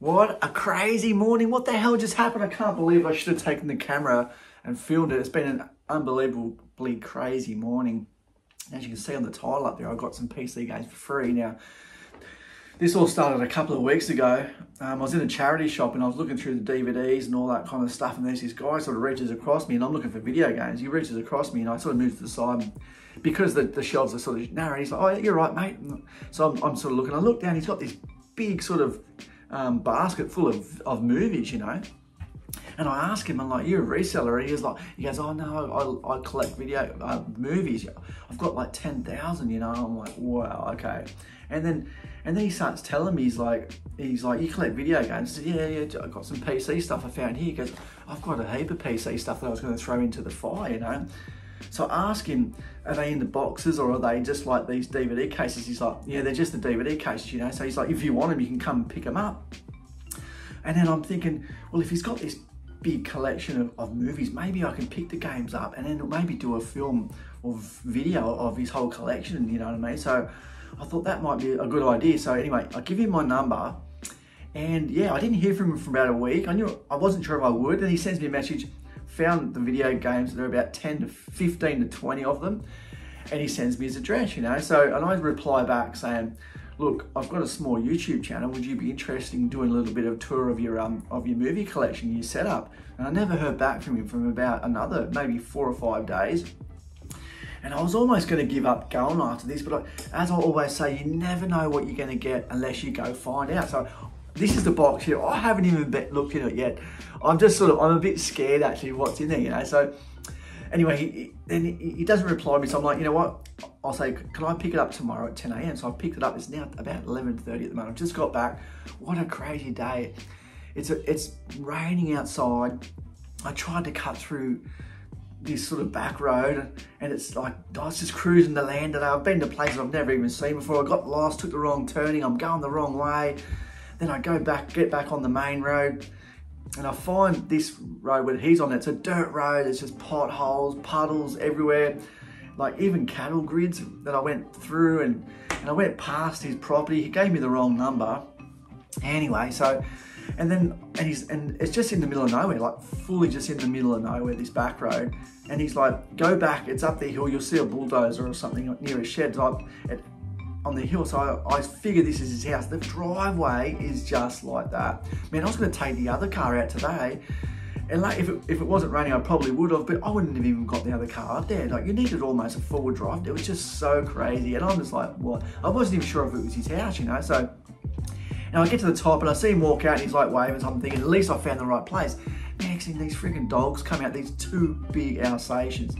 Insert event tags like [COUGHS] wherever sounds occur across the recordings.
What a crazy morning. What the hell just happened? I can't believe I should have taken the camera and filmed it. It's been an unbelievably crazy morning. As you can see on the title up there, I got some PC games for free. Now, this all started a couple of weeks ago. Um, I was in a charity shop and I was looking through the DVDs and all that kind of stuff. And there's this guy sort of reaches across me and I'm looking for video games. He reaches across me and I sort of move to the side because the, the shelves are sort of narrow. He's like, oh, you're right, mate. So I'm, I'm sort of looking. I look down, he's got this big sort of um, basket full of, of movies, you know. And I ask him, I'm like, you're a reseller? And he was like, he goes, oh no, I, I collect video uh, movies. I've got like 10,000, you know. I'm like, wow, okay. And then, and then he starts telling me, he's like, he's like, you collect video games? I said, yeah, yeah, I got some PC stuff I found here. He goes, I've got a heap of PC stuff that I was going to throw into the fire, you know. So I ask him, are they in the boxes or are they just like these DVD cases? He's like, yeah, they're just the DVD cases, you know. So he's like, if you want them, you can come and pick them up. And then I'm thinking, well, if he's got this big collection of, of movies, maybe I can pick the games up and then maybe do a film or video of his whole collection, you know what I mean? So I thought that might be a good idea. So anyway, I'll give him my number. And yeah, I didn't hear from him for about a week. I knew I wasn't sure if I would. And he sends me a message, found the video games, there are about 10 to 15 to 20 of them. And he sends me his address, you know. So, and I reply back saying, look, I've got a small YouTube channel. Would you be interested in doing a little bit of tour of your um of your movie collection you set up? And I never heard back from him from about another maybe four or five days. And I was almost going to give up going after this, but I, as I always say, you never know what you're going to get unless you go find out. So this is the box here. I haven't even looked in it yet. I'm just sort of, I'm a bit scared actually what's in there, you know. So anyway, he, then he, he, doesn't reply to me. So I'm like, you know what? I'll say, can I pick it up tomorrow at 10 a.m.? So I picked it up. It's now about 11:30 at the moment. I've just got back. What a crazy day! It's a, it's raining outside. I tried to cut through this sort of back road and it's like I was just cruising the land and I've been to places I've never even seen before. I got lost, took the wrong turning, I'm going the wrong way. Then I go back, get back on the main road and I find this road where he's on, it's a dirt road, it's just potholes, puddles everywhere, like even cattle grids that I went through and, and I went past his property. He gave me the wrong number. Anyway, so, and then, and he's, and it's just in the middle of nowhere, like fully just in the middle of nowhere, this back road. And he's like, go back, it's up the hill, you'll see a bulldozer or something near a shed. Like, it, on the hill. So I, I figure this is his house. The driveway is just like that. Man, I was going to take the other car out today. And like, if it, if it wasn't raining, I probably would have, but I wouldn't have even got the other car up there. Like, you needed almost a forward drive. It was just so crazy. And I'm just like, what? I wasn't even sure if it was his house, you know? So, and I get to the top and I see him walk out and he's like waving. So I'm thinking, at least I found the right place. Next thing, these freaking dogs come out, these two big Alsatians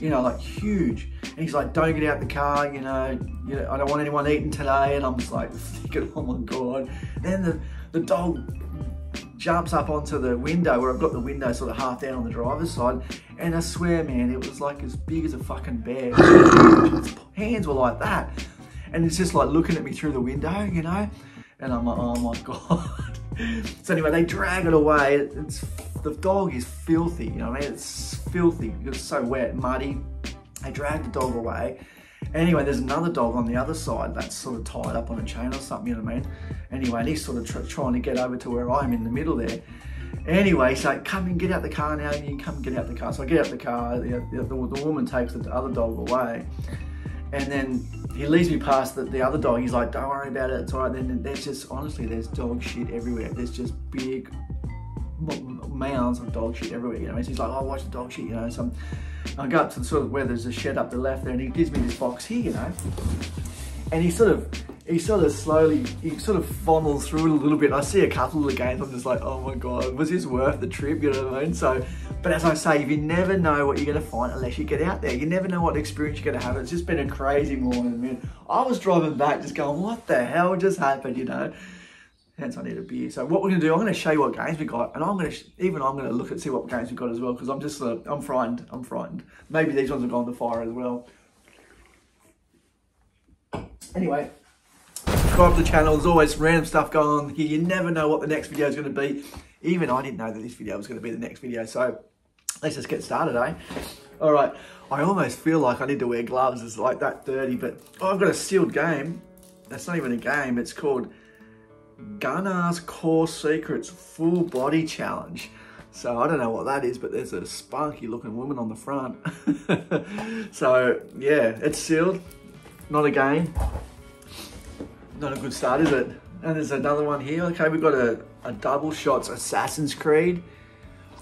you know, like huge. And he's like, don't get out the car, you know, you know, I don't want anyone eating today. And I'm just like [LAUGHS] thinking, oh my God. Then the, the dog jumps up onto the window where I've got the window sort of half down on the driver's side. And I swear, man, it was like as big as a fucking bear. Its [LAUGHS] hands were like that. And it's just like looking at me through the window, you know? And I'm like, oh my [LAUGHS] God. so anyway, they drag it away. It's the dog is filthy, you know what I mean? It's filthy, it's so wet, muddy. I drag the dog away. Anyway, there's another dog on the other side that's sort of tied up on a chain or something, you know what I mean? Anyway, and he's sort of tr trying to get over to where I'm in the middle there. Anyway, so come and get out the car now, you come and get out the car. So I get out the car, the, the, the woman takes the other dog away. And then he leads me past the, the other dog. He's like, don't worry about it, it's all right. Then there's just, honestly, there's dog shit everywhere. There's just big mounds of dog shit everywhere, you know. And he's like, oh, watch the dog shit, you know. So I go up to the sort of where there's a shed up the left there, and he gives me this box here, you know. And he sort of, he sort of slowly, he sort of funnels through it a little bit. I see a couple of the games, I'm just like, oh my God, was this worth the trip, you know what I mean? So, but as I say, you never know what you're gonna find unless you get out there. You never know what experience you're gonna have. It's just been a crazy morning, man. I was driving back just going, what the hell just happened, you know? Hence I need a beer. So what we're gonna do, I'm gonna show you what games we got, and I'm gonna even I'm gonna look at see what games we got as well because I'm just uh, I'm frightened. I'm frightened. Maybe these ones will go on the fire as well. Anyway, subscribe to the channel. There's always random stuff going on here. You never know what the next video is gonna be. Even I didn't know that this video was gonna be the next video. So let's just get started, eh? All right. I almost feel like I need to wear gloves. It's like that dirty, but oh, I've got a sealed game. That's not even a game. It's called Gunnar's Core Secrets Full Body Challenge. So I don't know what that is, but there's a spunky looking woman on the front. [LAUGHS] so yeah, it's sealed. Not a game. Not a good start, is it? And there's another one here. Okay, we've got a, a double shots Assassin's Creed.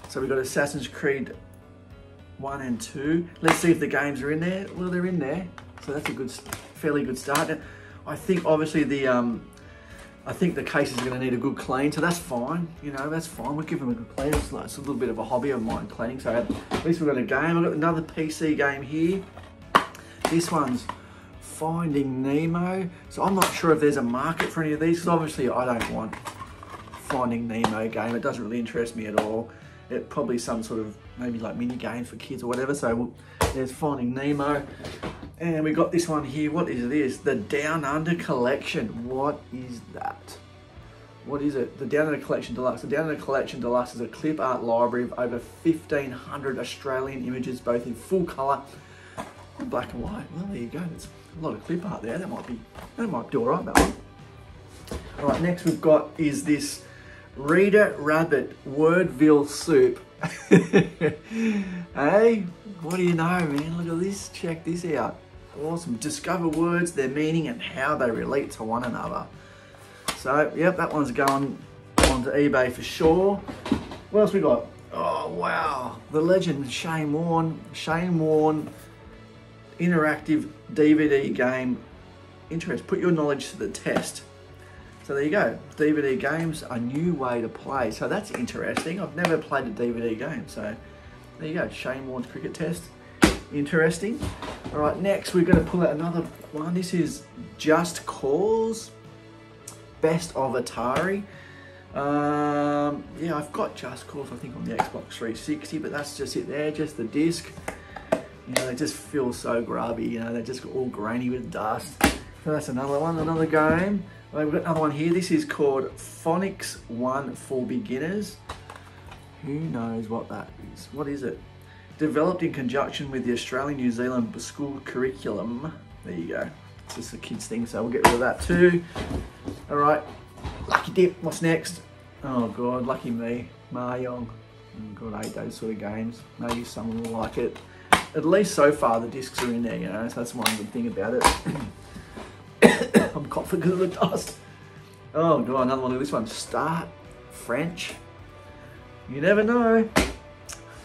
So we've got Assassin's Creed 1 and 2. Let's see if the games are in there. Well, they're in there. So that's a good, fairly good start. I think obviously the um, I think the case is going to need a good clean, so that's fine. You know, that's fine. We'll give them a good clean. It's, like, it's a little bit of a hobby of mine, cleaning. So at least we've got a game. I've got another PC game here. This one's Finding Nemo. So I'm not sure if there's a market for any of these, because obviously I don't want Finding Nemo game. It doesn't really interest me at all. It probably some sort of maybe like mini game for kids or whatever. So there's Finding Nemo. And we got this one here. What is this? The Down Under Collection. What is that? What is it? The Down Under Collection Deluxe. The Down Under Collection Deluxe is a clip art library of over 1,500 Australian images, both in full colour and black and white. Well, there you go. There's a lot of clip art there. That might be, that might do all right, that one. All right, next we've got is this Reader Rabbit Wordville Soup. [LAUGHS] hey, what do you know, man? Look at this. Check this out. Awesome. Discover words, their meaning, and how they relate to one another. So, yep, that one's going onto eBay for sure. What else we got? Oh, wow. The legend Shane Warne. Shane Warne interactive DVD game. Interest. Put your knowledge to the test. So there you go. DVD games, a new way to play. So that's interesting. I've never played a DVD game. So there you go. Shane Warne's cricket test. Interesting. All right, next we're going to pull out another one. This is Just Cause, Best of Atari. Um, yeah, I've got Just Cause, I think, on the Xbox 360, but that's just it there, just the disc. You know, they just feel so grubby, you know, they're just all grainy with dust. So that's another one, another game. Right, we've got another one here. This is called Phonics 1 for Beginners. Who knows what that is? What is it? Developed in conjunction with the Australian New Zealand school curriculum. There you go. It's just a kids thing, so we'll get rid of that too. All right, Lucky Dip, what's next? Oh God, lucky me, Mahjong. Oh, God, I hate those sort of games. Maybe someone will like it. At least so far the discs are in there, you know, so that's one good thing about it. [COUGHS] I'm coughing because of the dust. Oh God, another one of this one. Start French. You never know.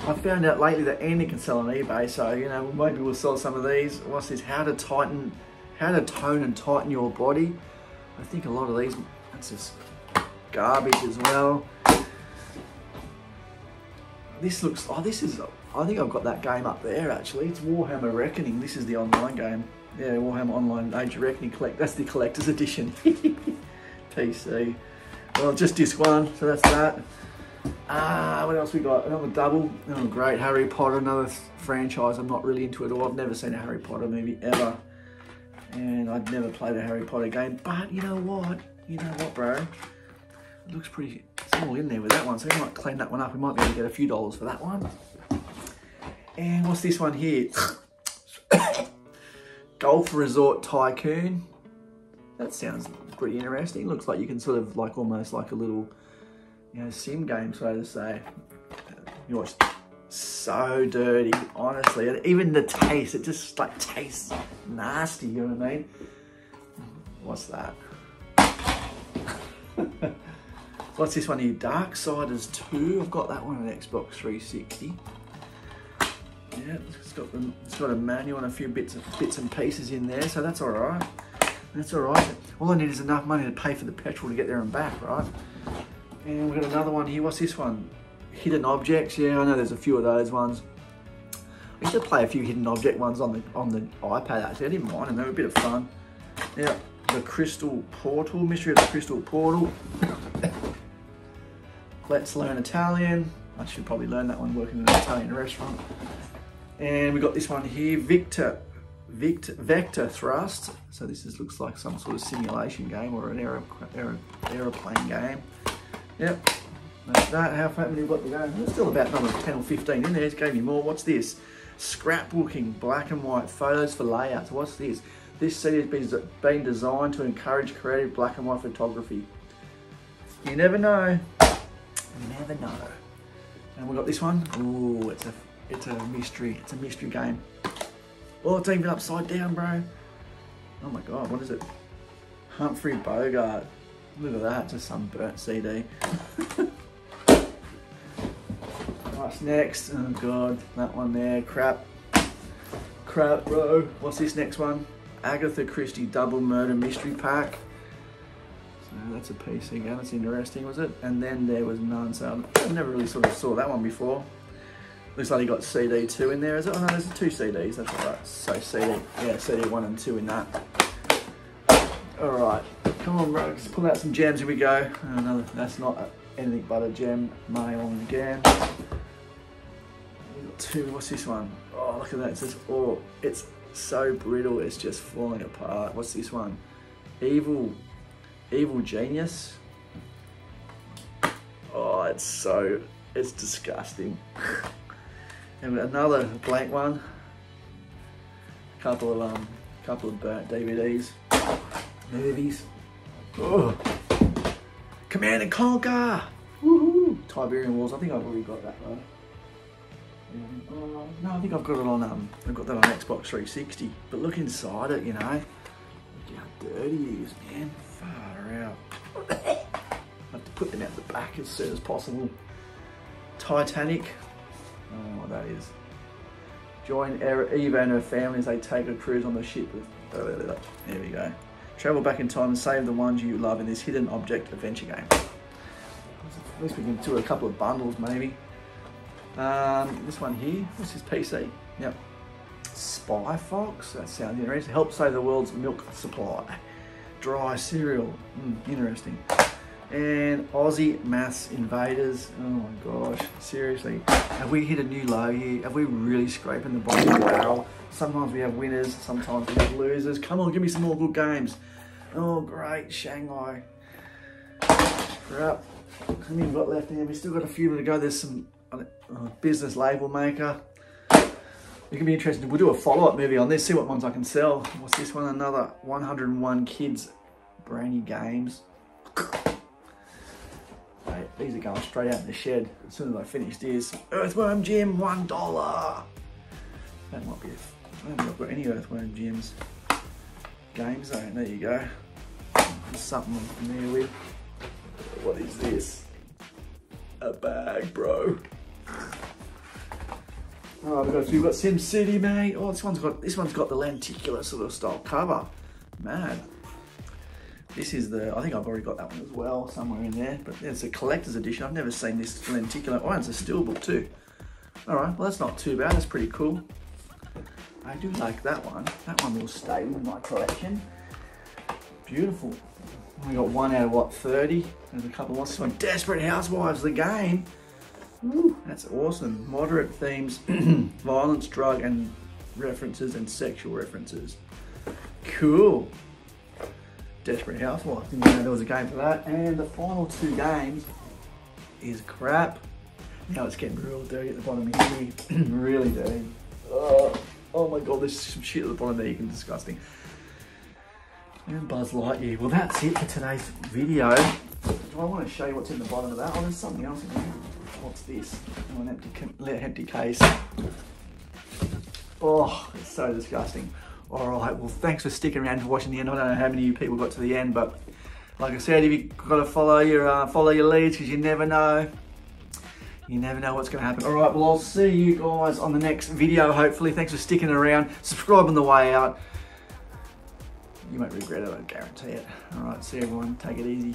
I found out lately that Andy can sell on eBay, so you know maybe we'll sell some of these. What's this? How to tighten, how to tone and tighten your body. I think a lot of these, that's just garbage as well. This looks, oh this is, I think I've got that game up there actually. It's Warhammer Reckoning. This is the online game. Yeah, Warhammer Online Age of Reckoning collect. That's the collector's edition. [LAUGHS] PC. Well, just disc one, so that's that. Ah, what else we got? Another double. Oh, great. Harry Potter, another franchise. I'm not really into it all. I've never seen a Harry Potter movie ever. And I'd never played a Harry Potter game. But you know what? You know what, bro? It looks pretty small in there with that one. So we might clean that one up. We might be able to get a few dollars for that one. And what's this one here? [COUGHS] Golf Resort Tycoon. That sounds pretty interesting. Looks like you can sort of like almost like a little you know, sim game, so to say. You know, so dirty, honestly. And even the taste, it just like tastes nasty, you know what I mean? What's that? [LAUGHS] What's this one here? Darksiders 2. I've got that one on Xbox 360. Yeah, it's got the, it's got a manual and a few bits of bits and pieces in there, so that's all right. That's all right. All I need is enough money to pay for the petrol to get there and back, right? And we've got another one here. What's this one? Hidden objects. Yeah, I know there's a few of those ones. I used to play a few hidden object ones on the on the iPad actually. I didn't mind them. They were a bit of fun. Yeah, the Crystal Portal, Mystery of the Crystal Portal. Let's learn Italian. I should probably learn that one working in an Italian restaurant. And we got this one here, Victor, Victor Vector Thrust. So this is, looks like some sort of simulation game or an aer aer aeroplane game. Yep, that's that. How many have got to go? There's still about another 10 or 15 in there. It gave me more. What's this? Scrapbooking, black and white photos for layouts. What's this? This set has been designed to encourage creative black and white photography. You never know. You never know. And we got this one. Oh, it's a it's a mystery. It's a mystery game. Oh, it's even upside down, bro. Oh my god, what is it? Humphrey Bogart. Look at that, just some burnt CD. What's next? Oh god, that one there, crap. Crap, bro. What's this next one? Agatha Christie Double Murder Mystery Pack. So that's a PC game, that's interesting, was it? And then there was none, so I never really sort of saw that one before. Looks like you got CD two in there, is it? Oh no, there's two CDs, that's right. So CD, yeah, CD one and two in that. All right, come on, bro. Pull out some gems. Here we go. Another. That's not anything but a gem. Again. We got two. What's this one? Oh, look at that. It says, oh, it's so brittle. It's just falling apart. What's this one? Evil, evil genius. Oh, it's so. It's disgusting. [LAUGHS] And another blank one. A couple of um, couple of burnt DVDs, movies. Oh, Command and Conquer. Woohoo! Tiberium Wars. I think I've already got that though. Oh, no, I think I've got it on um, I've got that on Xbox 360. But look inside it, you know. Look how dirty it is, man. Far out. I [COUGHS] have to put them out the back as soon as possible. Titanic. What that is. Join Eva and her family as they take a cruise on the ship. There we go. Travel back in time and save the ones you love in this hidden object adventure game. At least we can do a couple of bundles maybe. Um, this one here, what's his PC? Yep. Spy Fox, that sounds interesting. Help save the world's milk supply. Dry cereal, mm, interesting and Aussie Maths Invaders. Oh my gosh, seriously. Have we hit a new low here? Have we really scraping the bottom of the barrel? Sometimes we have winners, sometimes we have losers. Come on, give me some more good games. Oh, great, Shanghai. Crap. How many we got left here? We still got a few to go. There's some uh, business label maker. It can be interesting. We'll do a follow-up movie on this, see what ones I can sell. What's this one? Another 101 Kids Brainy Games. These are going straight out in the shed as soon as I finish this. Earthworm Jim, one dollar. That might be. I don't think I've got any Earthworm Jims games though. There you go. There's something I'm there with. What is this? A bag, bro. Oh, we've got, we've got Sim City, mate. Oh, this one's got this one's got the lenticular sort of style cover. Mad. This is the, I think I've already got that one as well, somewhere in there, but it's a collector's edition. I've never seen this lenticular. Oh, it's a steelbook too. All right, well, that's not too bad. That's pretty cool. I do like that one. That one will stay with my collection. Beautiful. We got one out of what, 30? There's a couple. This one? Desperate Housewives, the game. Ooh, that's awesome. Moderate themes, [CLEARS THROAT] violence, drug, and references, and sexual references. Cool. Desperate Housewives. Didn't know there was a game for that. And the final two games is crap. Now it's getting real dirty at the bottom here. [CLEARS THROAT] really dirty. Oh, oh my god, there's some shit at the bottom there, you can disgusting. And Buzz Lightyear. Well, that's it for today's video. Do I want to show you what's in the bottom of that? Oh, there's something else in there. What's this? Oh, an empty, empty case. Oh, it's so disgusting. All right, well, thanks for sticking around and watching the end. I don't know how many people got to the end, but like I said, if you've got to follow your uh, follow your leads because you never know. You never know what's going to happen. All right, well, I'll see you guys on the next video, hopefully. Thanks for sticking around. Subscribe on the way out. You won't regret it, I guarantee it. All right, see everyone. Take it easy.